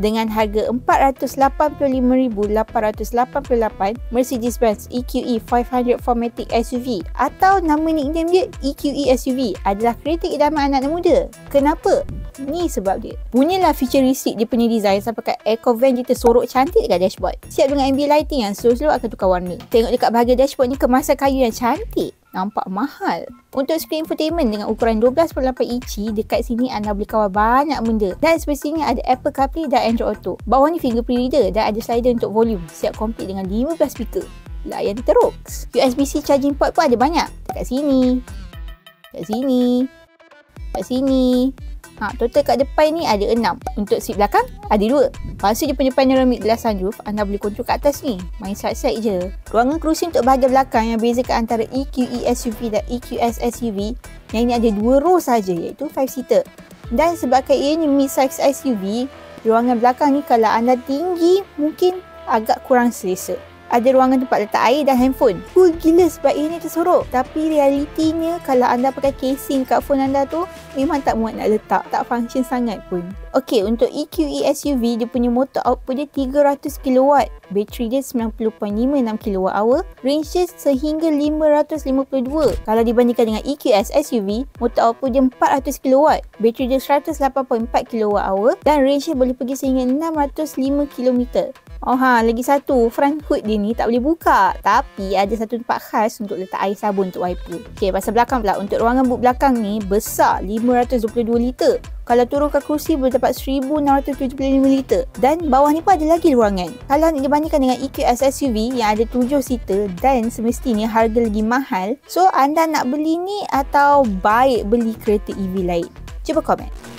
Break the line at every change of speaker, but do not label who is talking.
dengan harga RM485,888 Mercedes-Benz EQE 500 4MATIC SUV atau nama nickname dia EQE SUV adalah kereta idaman anak muda. Kenapa? Ni sebab dia. Punyalah futuristic dia punya design sampai kat Ecovan dia tersorok cantik dekat dashboard. Siap dengan ambient lighting yang slow-slow akan tukar warna. Tengok dekat bahagian dashboard ni kemasan kayu yang cantik. Nampak mahal. Untuk screen infotainment dengan ukuran 12.8 inci, dekat sini anda boleh kawal banyak benda. Dan spesialnya ada Apple CarPlay dan Android Auto. Bawah ni fingerprint reader dan ada slider untuk volume. Siap komplit dengan 15 speaker. Layan teruk. USB-C charging port pun ada banyak. Dekat sini. Dekat sini. Dekat sini. Ha, total kat depan ni ada enam. Untuk seat belakang, ada dua. Lepas dia punya panoramic glass sunroof, anda boleh kontrol kat atas ni. Main side-side je. Ruangan kerusi untuk bahagian belakang yang bezakan antara EQE SUV dan EQS SUV. Yang ini ada dua row saja iaitu 5-seater. Dan sebabkan ia ni mid-size SUV, ruangan belakang ni kalau anda tinggi, mungkin agak kurang selesa ada ruangan tempat letak air dan handphone. Cool gila sebab ia ni tersorok. Tapi realitinya kalau anda pakai casing kat phone anda tu memang tak muat nak letak. Tak function sangat pun. Okey, untuk EQE SUV dia punya motor output dia 300 kW. Bateri dia 90.56 kWh. Range dia sehingga 552. Kalau dibandingkan dengan EQS SUV, motor output dia 400 kW. Bateri dia 108.4 kWh dan range dia boleh pergi sehingga 605 km. Oh ha, lagi satu, front hood dia ni tak boleh buka. Tapi ada satu tempat khas untuk letak air sabun untuk wiper. Okey, pasal belakang pula. Untuk ruangan boot belakang ni besar 522 liter. Kalau turunkan kerusi boleh dapat 1675 liter. Dan bawah ni pun ada lagi ruangan. Kalau nak dibandingkan dengan EQS SUV yang ada 7 seater dan semestinya harga lagi mahal. So, anda nak beli ni atau baik beli kereta EV lain? Cuba komen.